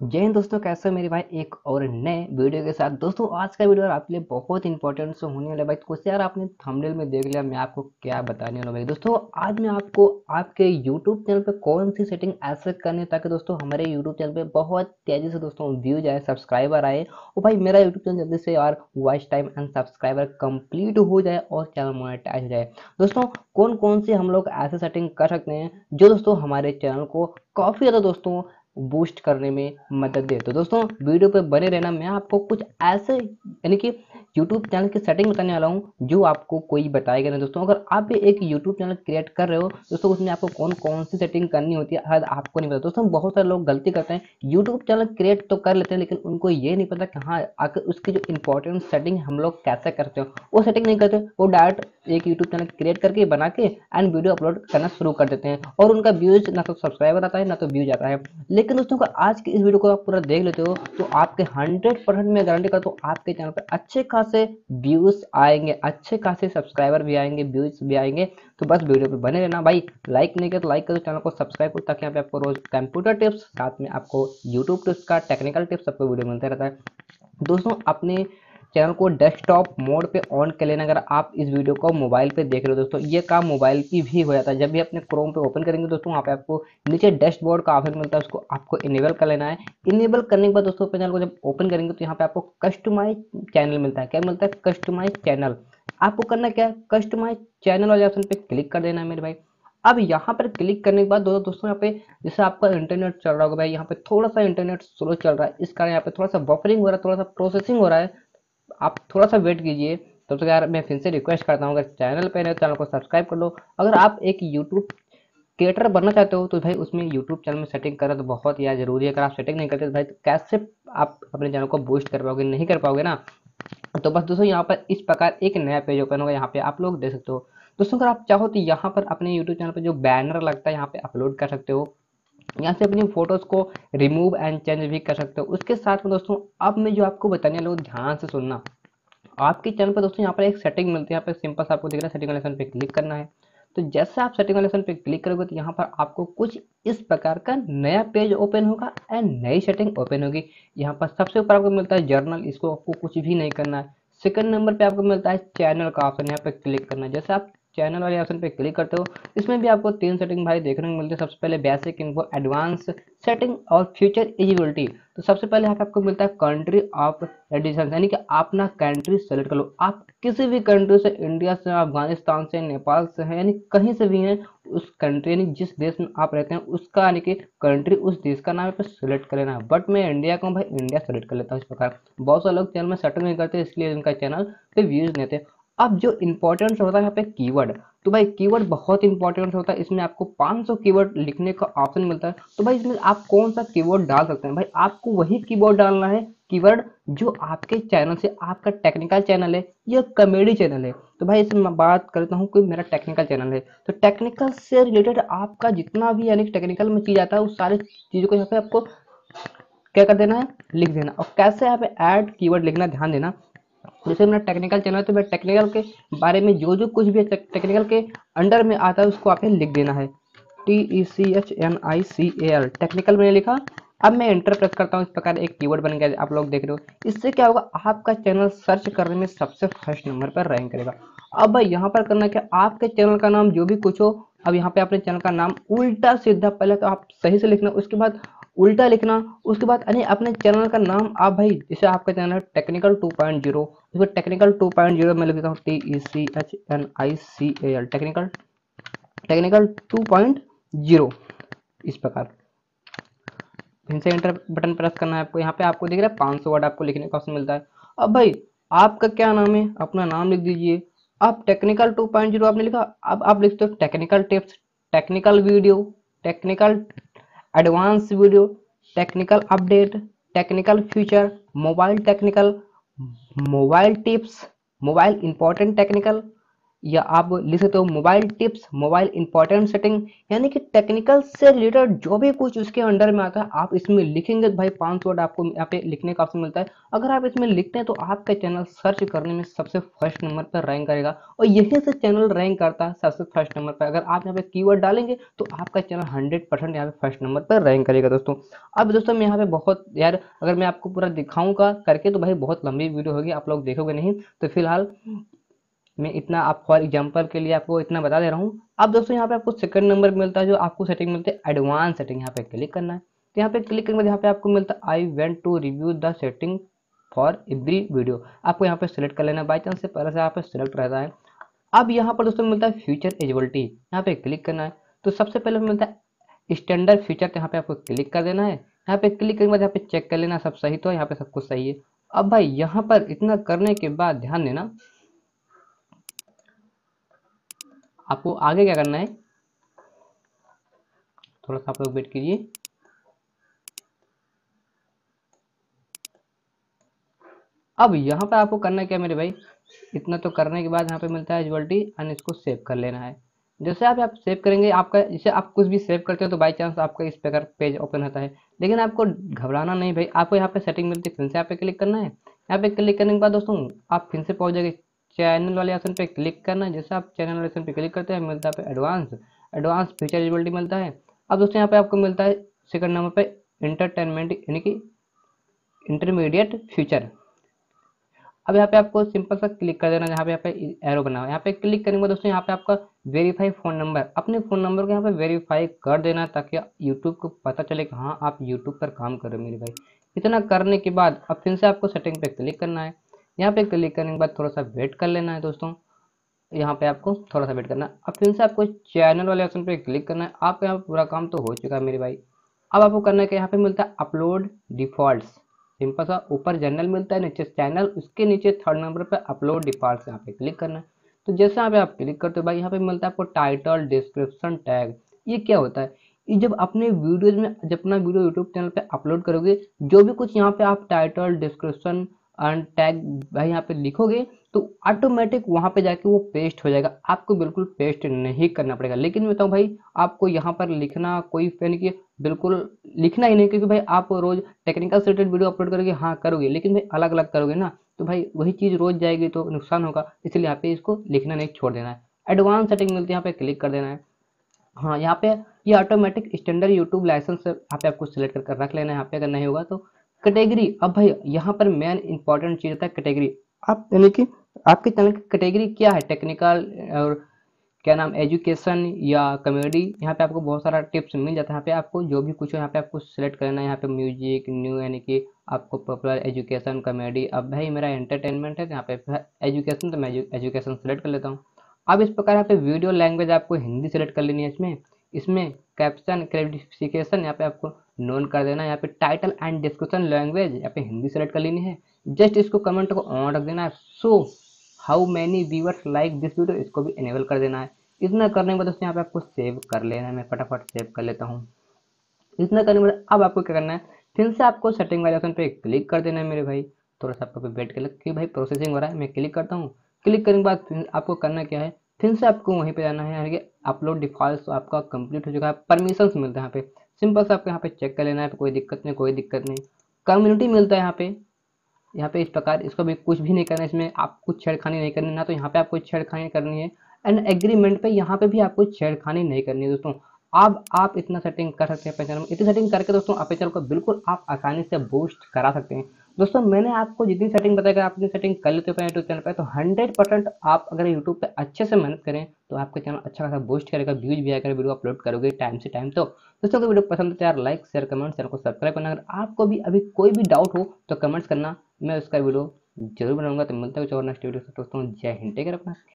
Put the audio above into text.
जय हिंद दोस्तों, कैसे हो मेरे भाई? एक और नए वीडियो के साथ। दोस्तों, आज का वीडियो आपके लिए बहुत इंपॉर्टेंट से होने वाला भाई। कुछ यार आपने थंबनेल में देख लिया, मैं आपको क्या बताने वाला भाई। दोस्तों, आज मैं आपको आपके यूट्यूब चैनल पे कौन सी सेटिंग ऐसे करनी है ताकि दोस्तों, हमारे यूट्यूब चैनल पे बहुत तेज़ी से दोस्तों व्यूज़ आए सब्सक्राइबर आए। और भाई, मेरा यूट्यूब चैनल जल्दी से यार watch time and subscriber complete हो जाए और चैनल मोनेटाइज हो जाए। दोस्तों कौन कौन सी हम लोग ऐसे सेटिंग कर सकते हैं जो दोस्तों हमारे चैनल को काफ़ी ज़्यादा दोस्तों बूस्ट करने में मदद दे। तो दोस्तों, वीडियो पे बने रहना। मैं आपको कुछ ऐसे, यानी कि यूट्यूब चैनल की सेटिंग बताने वाला हूँ, जो आपको कोई बताएगा ना। दोस्तों, अगर आप भी एक यूट्यूब चैनल क्रिएट कर रहे हो, दोस्तों, उसमें आपको कौन कौन सी सेटिंग करनी होती है आपको नहीं पता। दोस्तों, बहुत सारे लोग गलती करते हैं। यूट्यूब चैनल क्रिएट तो कर लेते हैं, लेकिन उनको ये नहीं पता कि हाँ आकर उसकी जो इंपॉर्टेंट सेटिंग हम लोग कैसे करते हो। वो सेटिंग नहीं करते, वो डायरेक्ट एक यूट्यूब चैनल क्रिएट करके बना के एंड वीडियो अपलोड करना शुरू कर देते हैं। और उनका व्यूज़ ना तो सब्सक्राइबर आता है, ना तो व्यूज़ आता है। लेकिन दोस्तों आज की इस वीडियो को आप पूरा देख लेते हो तो आपके हंड्रेड परसेंट में गारंटी करता हूँ, आपके चैनल पर अच्छे खासे व्यूज़ आएँगे, अच्छे खासे सब्सक्राइबर भी आएँगे व्यूज़ भी आएँगे। तो बस वीडियो पे बने रहना भाई। लाइक नहीं किया तो लाइक करो चैनल को सब्सक्राइब करो, ताकि यहाँ पे आपको रोज कंप्यूटर टिप्स साथ में आपको यूट्यूब टिप्स का टेक्निकल टिप्स आपको वीडियो मिलता रहता है। दोस्तों, अपने चैनल को डेस्कटॉप मोड पे ऑन कर लेना अगर आप इस वीडियो को मोबाइल पे देख रहे हो दोस्तों। ये काम मोबाइल की भी हो जाता है। जब भी अपने क्रोम पे ओपन करेंगे दोस्तों, वहाँ पे आपको नीचे डैशबोर्ड का ऑप्शन मिलता है, उसको आपको इनेबल कर लेना है। इनेबल करने के बाद दोस्तों चैनल को जब ओपन करेंगे तो यहाँ पे आपको कस्टमाइज चैनल मिलता है। क्या मिलता है? कस्टमाइज चैनल आपको करना क्या है? कस्टमाइज चैनल वाले ऑप्शन पे क्लिक कर देना है मेरे भाई। अब यहाँ पर क्लिक करने के बाद दोस्तों दोस्तों, यहाँ पे जैसे आपका इंटरनेट चल रहा होगा भाई, यहाँ पे थोड़ा सा इंटरनेट स्लो चल रहा है। इस कारण यहाँ पे थोड़ा सा बफरिंग हो रहा है, थोड़ा सा प्रोसेसिंग हो रहा है। आप थोड़ा सा वेट कीजिए। तब तक तो यार मैं फिर से रिक्वेस्ट करता हूँ, अगर चैनल पे नहीं चैनल को सब्सक्राइब कर लो। अगर आप एक यूट्यूब क्रिएटर बनना चाहते हो तो भाई उसमें यूट्यूब चैनल में सेटिंग करना तो बहुत यार ज़रूरी है। अगर आप सेटिंग नहीं करते तो भाई कैसे आप अपने चैनल को बूस्ट कर पाओगे, नहीं कर पाओगे ना? तो बस दोस्तों, यहाँ पर इस प्रकार एक नया पेज ओपन होगा, यहाँ पे आप लोग देख सकते हो। दोस्तों, अगर आप चाहो तो यहाँ पर अपने यूट्यूब चैनल पर जो बैनर लगता है, यहाँ पे अपलोड कर सकते हो। यहाँ से अपनी फ़ोटोज़ को रिमूव एंड चेंज भी कर सकते हो। उसके साथ में दोस्तों, अब मैं जो आपको बताने हूँ, ध्यान से सुनना। आपके चैनल पर दोस्तों यहाँ पर एक सेटिंग मिलती है, यहाँ पर सिंपल से आपको दिख रहा है सेटिंग वाले पे क्लिक करना है। तो जैसे आप सेटिंग वाले पे क्लिक करोगे तो यहाँ पर आपको कुछ इस प्रकार का नया पेज ओपन होगा एंड नई सेटिंग ओपन होगी। यहाँ पर सबसे ऊपर आपको मिलता है जर्नल इसको आपको कुछ भी नहीं करना है। सेकंड नंबर पे आपको मिलता है चैनल का ऑप्शन यहाँ पे क्लिक करना है। जैसे आप चैनल वाले ऑप्शन पे क्लिक करते हो। इसमें भी आपको तीन सेटिंग भाई देखने को मिलती है। सबसे पहले बेसिक इन्फो एडवांस सेटिंग और फ्यूचर एलिजिबिलिटी तो सबसे पहले यहाँ पे आपको मिलता है कंट्री ऑफ़ रेडिशन यानी कि अपना कंट्री सेलेक्ट कर लो। आप किसी भी कंट्री से इंडिया से अफ़गानिस्तान से नेपाल से है, यानी कहीं से भी हैं, उस कंट्री यानी जिस देश में आप रहते हैं, उसका, यानी कि कंट्री उस देश का नाम पे सिलेक्ट कर लेना। बट मैं इंडिया का भाई इंडिया सेलेक्ट कर लेता हूँ इस प्रकार। बहुत सारे लोग चैनल में सेटल नहीं करते, इसलिए उनका चैनल पे व्यूज़ नहीं थे अब जो इंपॉर्टेंट होता है यहाँ पे कीवर्ड तो भाई कीवर्ड बहुत इंपॉर्टेंट होता है, इसमें आपको 500 कीवर्ड लिखने का ऑप्शन मिलता है। तो भाई इसमें आप कौन सा कीवर्ड डाल सकते हैं? भाई आपको वही कीवर्ड डालना है कीवर्ड जो आपके चैनल से आपका टेक्निकल चैनल है या कॉमेडी चैनल है। तो भाई इसमें मैं बात करता हूँ कि मेरा टेक्निकल चैनल है। तो टेक्निकल से रिलेटेड आपका जितना भी यानी टेक्निकल में चीज़ आता है, उस सारे चीज़ों को यहाँ पे आपको क्या कर देना है? लिख देना। और कैसे यहाँ पे ऐड कीवर्ड लिखना ध्यान देना। जैसे मेरा टेक्निकल चैनल है तो मैं टेक्निकल के बारे में जो जो कुछ भी टेक्निकल के अंडर में आता है, उसको आपने लिख देना है। T E C H N I C A L technical मैंने लिखा। अब मैं इंटर प्रेस करता हूँ, इस प्रकार एक कीवर्ड बन गया, आप लोग देख रहे हो। इससे क्या होगा, आपका चैनल सर्च करने में सबसे फ़र्स्ट नंबर पर रैंक करेगा। अब यहाँ पर करना क्या आपके चैनल का नाम जो भी कुछ हो, अब यहाँ पे अपने चैनल का नाम उल्टा सीधा पहले तो आप सही से लिखना, उसके बाद उल्टा लिखना, उसके बाद अरे अपने चैनल का नाम आप भाई, जैसे आपका चैनल है टेक्निकल 2.0 उसको टेक्निकल 2.0 में लिखता हूँ T E C H N I C A L technical technical 2.0 इस प्रकार। फिर से एंटर बटन प्रेस करना है आपको, यहाँ पे आपको दिख रहा है 500 वर्ड आपको लिखने का ऑप्शन मिलता है। अब भाई, आपका क्या नाम है? अपना नाम लिख दीजिए। अब टेक्निकल 2.0 आपने लिखा, अब आप लिखते हो technical tips technical video technical advance video technical update technical future mobile technical mobile tips mobile important technical या आप लिख सकते हो mobile tips mobile important setting यानी कि टेक्निकल से रिलेटेड जो भी कुछ उसके अंडर में आता है, आप इसमें लिखेंगे तो भाई पाँच वर्ड आपको यहाँ पे लिखने का ऑप्शन मिलता है। अगर आप इसमें लिखते हैं तो आपका चैनल सर्च करने में सबसे फ़र्स्ट नंबर पर रैंक करेगा। और यही से चैनल रैंक करता है सबसे फ़र्स्ट नंबर पर अगर आप यहाँ पे कीवर्ड डालेंगे तो आपका चैनल हंड्रेड परसेंट यहाँ पे फ़र्स्ट नंबर पर रैंक करेगा दोस्तों। अब दोस्तों मैं यहाँ पे बहुत, यार अगर मैं आपको पूरा दिखाऊँगा करके तो भाई बहुत लंबी वीडियो होगी, आप लोग देखोगे नहीं। तो फ़िलहाल मैं इतना आप फॉर एग्ज़ाम्पल के लिए आपको इतना बता दे रहा हूँ अब दोस्तों यहाँ पे आपको सेकंड नंबर मिलता है जो आपको सेटिंग मिलती है एडवांस सेटिंग यहाँ पे क्लिक करना है तो यहाँ पे क्लिक करने के यहाँ पे आपको मिलता है I went to review the setting for every video आपको यहाँ पे सिलेक्ट कर लेना बाई चांस से पहले से यहाँ पे सिलेक्ट रहता है अब यहाँ पर दोस्तों मिलता है फ्यूचर एजिबिलिटी यहाँ पे क्लिक करना है तो सबसे पहले मिलता है स्टैंडर्ड फीचर यहाँ पे आपको क्लिक कर देना है यहाँ पे क्लिक करने के बाद यहाँ पे चेक कर लेना सब सही तो यहाँ पे सब कुछ सही है अब भाई यहाँ पर इतना करने के बाद ध्यान देना आपको आगे क्या करना है? थोड़ा सा आप लोग वेट कीजिए। अब यहाँ पर आपको करना क्या मेरे भाई? इतना तो करने के बाद यहाँ पे मिलता है एजवल्टी एंड इसको सेव कर लेना है। जैसे आप आप सेव करेंगे, आपका जैसे आप कुछ भी सेव करते हो तो बाई चांस आपका इस प्रकार पेज ओपन होता है। लेकिन आपको घबराना नहीं भाई, आपको यहाँ पे सेटिंग मिलती है, फिर से यहाँ पे क्लिक करना है। यहाँ पे क्लिक करने के बाद दोस्तों, आप फिर से पहुँच जाएँगे। चैनल वाले ऑप्शन पे क्लिक करना जैसे आप चैनल वाले ऑप्शन पे क्लिक करते हैं, मिलता है एडवांस एडवांस फीचर एलिजिबिलिटी मिलता है। अब दोस्तों, यहाँ पे आपको मिलता है सेकंड नंबर पे इंटरटेनमेंट यानी कि इंटरमीडिएट फ्यूचर अब यहाँ पे आपको सिंपल सा क्लिक कर देना जहाँ पे, यहाँ पे एरो बना हुआ यहाँ पे क्लिक करने के बाद दोस्तों, यहाँ पे आपका वेरीफाई फ़ोन नंबर अपने फ़ोन नंबर को यहाँ पे वेरीफाई कर देना ताकि यूट्यूब को पता चले कि हाँ आप यूट्यूब पर काम कर रहे हो मेरे भाई। इतना करने के बाद अब फिर से आपको सेटिंग पे क्लिक करना है। यहाँ पे क्लिक करने के बाद थोड़ा सा वेट कर लेना है दोस्तों। यहाँ पे आपको थोड़ा सा वेट करना है। अब फिर से आपको चैनल वाले ऑप्शन पे क्लिक करना है। आपका यहाँ पूरा काम तो हो चुका है मेरे भाई। अब आपको करना है कि यहाँ पे मिलता है अपलोड डिफ़ॉल्ट सिंपल सा ऊपर जनरल मिलता है, नीचे चैनल उसके नीचे थर्ड नंबर पे अपलोड डिफ़ॉल्ट यहाँ पे क्लिक करना है। तो जैसे यहाँ पे आप क्लिक करते हो भाई, यहाँ पे मिलता है आपको टाइटल डिस्क्रिप्शन टैग ये क्या होता है? ये जब अपने वीडियोज़ में, जब अपना वीडियो यूट्यूब चैनल पे अपलोड करोगे, जो भी कुछ यहाँ पे आप टाइटल डिस्क्रिप्शन टैग भाई यहाँ पे लिखोगे तो ऑटोमेटिक वहाँ पे जाके वो पेस्ट हो जाएगा। आपको बिल्कुल पेस्ट नहीं करना पड़ेगा। लेकिन मैं बताऊँ भाई, आपको यहाँ पर लिखना कोई यानी कि बिल्कुल लिखना ही नहीं, क्योंकि भाई आप रोज टेक्निकल रिलेटेड वीडियो अपलोड करोगे हाँ करोगे, लेकिन भाई अलग अलग करोगे ना तो भाई वही चीज़ रोज जाएगी तो नुकसान होगा। इसलिए यहाँ पे इसको लिखना नहीं छोड़ देना है। एडवांस सेटिंग मिलती है, यहाँ पे क्लिक कर देना है। हाँ यहाँ पे ये ऑटोमेटिक स्टैंडर्ड यूट्यूब लाइसेंस यहाँ पे आपको सिलेक्ट कर रख लेना है। यहाँ पे अगर नहीं होगा तो कैटेगरी। अब भाई, यहाँ पर मेन इंपॉर्टेंट चीज़ होता है कैटेगरी। आप यानी कि आपके चैनल की कैटेगरी क्या है? टेक्निकल और क्या नाम एजुकेशन या कॉमेडी यहाँ पे आपको बहुत सारा टिप्स मिल जाता है। यहाँ पे आपको जो भी कुछ हो, यहाँ पे आपको सिलेक्ट करना है। यहाँ पे म्यूज़िक न्यू यानी कि आपको पॉपुलर एजुकेशन कॉमेडी अब भाई, मेरा एंटरटेनमेंट है तो यहाँ पे एजुकेशन तो मैं एजुकेशन सेलेक्ट कर लेता हूँ। अब इस प्रकार यहाँ पे वीडियो लैंग्वेज आपको हिंदी सेलेक्ट कर लेनी है इसमें। इसमें कैप्शन क्रेडिफिकेशन यहाँ पे आपको नोन कर देना। यहाँ पे टाइटल एंड डिस्क्रिप्शन लैंग्वेज यहाँ पे हिंदी सेलेक्ट कर लेनी है। जस्ट इसको कमेंट को ऑन रख देना है। So how many viewers like this video इसको भी इनेबल कर देना है। इतना करने के बाद दोस्तों, यहाँ पे आपको सेव कर लेना है। मैं फटाफट सेव कर लेता हूँ। इतना करने के बाद अब आपको क्या करना है? फिर से आपको सेटिंग वाले ऑप्शन पे क्लिक कर देना है मेरे भाई। थोड़ा सा आपको वेट कर कि भाई प्रोसेसिंग हो रहा है। मैं क्लिक करता हूँ। क्लिक करने के बाद आपको करना क्या है? फिर से आपको वहीं पे जाना है। यानी कि अपलोड डिफ़ॉल्ट तो आपका कंप्लीट हो चुका है। परमिशन मिलता है यहाँ पे। सिंपल से आपको यहाँ पे चेक कर लेना है कोई दिक्कत नहीं, कोई दिक्कत नहीं। कम्युनिटी मिलता है यहाँ पे। यहाँ पे इस प्रकार, इसको भी कुछ भी नहीं करना है, इसमें आप कुछ छेड़खानी नहीं करनी, ना तो यहाँ पे आपको छेड़खानी करनी है। एंड एग्रीमेंट पे यहाँ पे भी आपको छेड़खानी नहीं करनी है, दोस्तों। अब आप इतना सेटिंग कर सकते हैं अपने चैनल में। इतनी सेटिंग करके, दोस्तों, अपने चैनल को बिल्कुल आप आसानी से बूस्ट करा सकते हैं। दोस्तों, मैंने आपको जितनी सेटिंग बताया आप जितनी सेटिंग कर लेते हो यूट्यूब चैनल पर तो हंड्रेड परसेंट आप अगर यूट्यूब पे अच्छे से मेहनत करें तो आपका चैनल अच्छा खासा बूस्ट करेगा व्यूज़ भी आएगा वीडियो अपलोड करोगे टाइम से टाइम तो दोस्तों वीडियो पसंद है, यार लाइक शेयर कमेंट चैनल को सब्सक्राइब करना। अगर आपको भी अभी कोई भी डाउट हो तो कमेंट्स करना। मैं उसका वीडियो ज़रूर बनाऊँगा। तो मिलता है नेक्स्ट वीडियो दोस्तों, जय टेकर अपना।